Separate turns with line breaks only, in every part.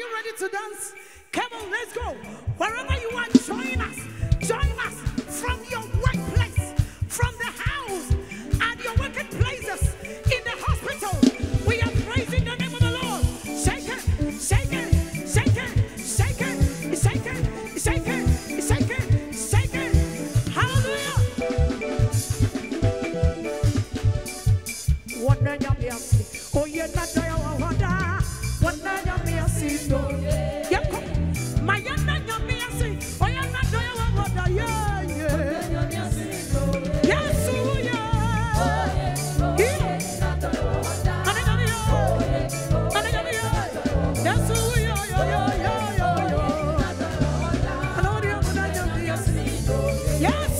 you ready to dance? Come on, let's go. Wherever you are, join us. Join us. Yes!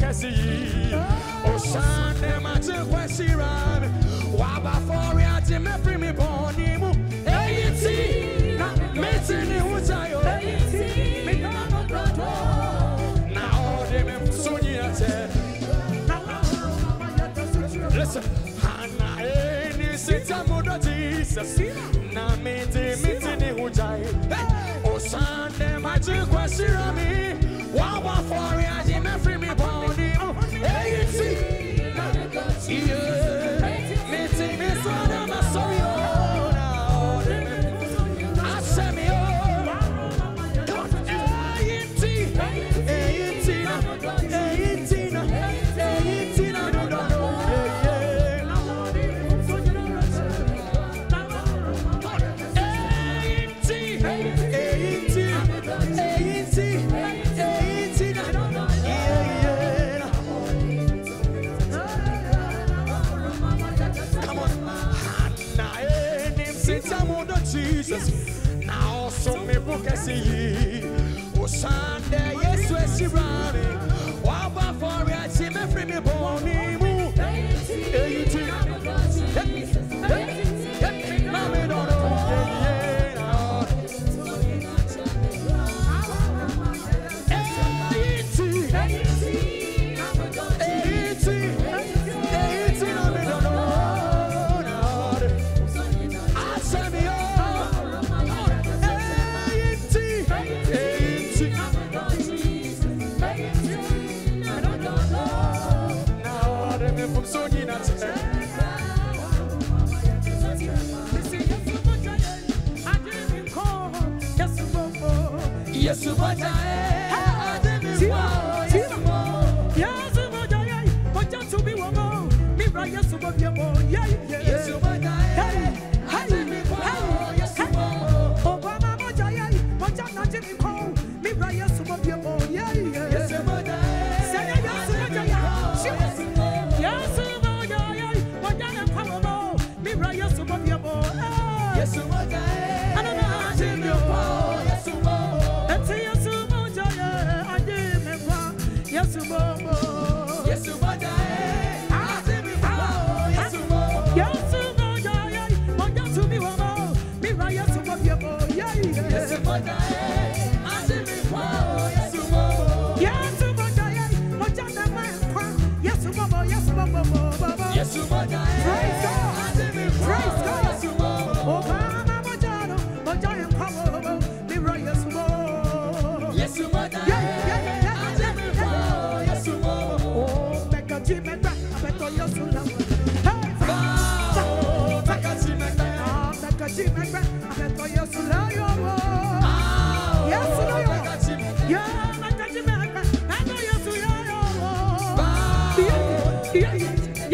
kɛse yi ɔsan ne ma ti kɔ sira mi waba fɔri ati mi
firi mi bɔ ni mu eyi ti na mi ti ni hu ta yo mi na mo gbɔdɔ na ɔdi mi so yi na
tɛ. Listen, Hannah, any
sister, mother, Jesus, na mi ti mi ti ni hu ta yi. Osan ne ma ti kɔ sira mi, waba fɔri ati. Yes,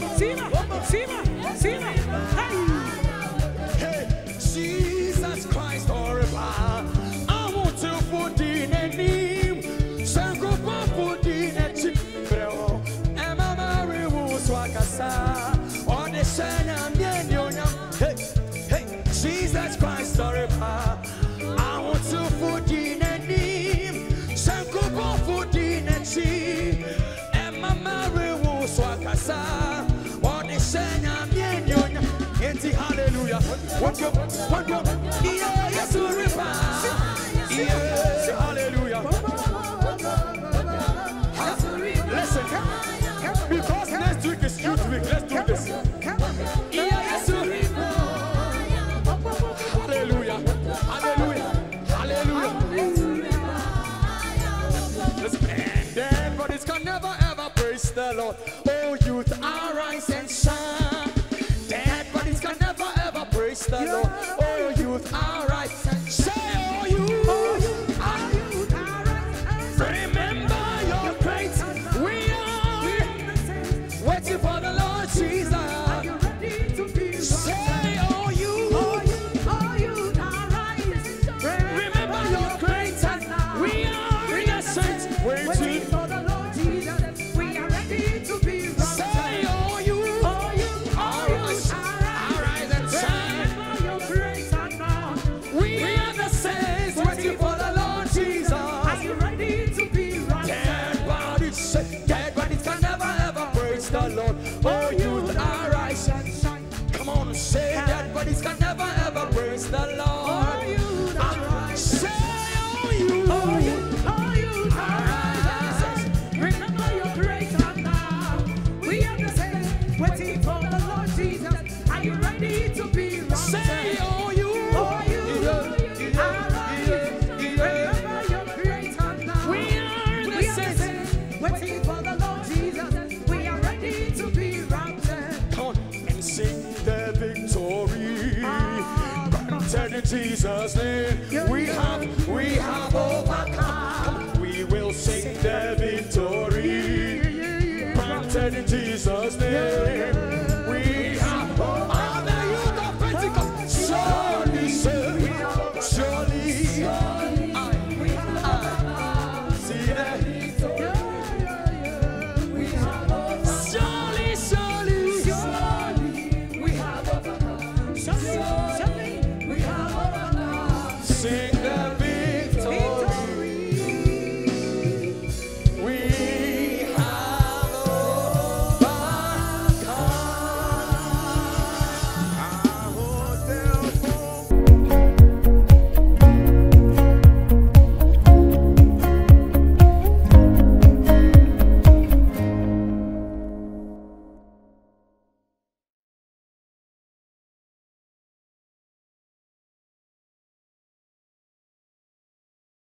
encima, encima, encima. hallelujah.
What you, what you, yeah, yes, we river. Yeah, hallelujah. Listen, because next week is huge week, let's do this. Yeah, yes, we river. Hallelujah, hallelujah, hallelujah. Listen, dead bodies can never ever praise the Lord. Oh, youth, arise and shine.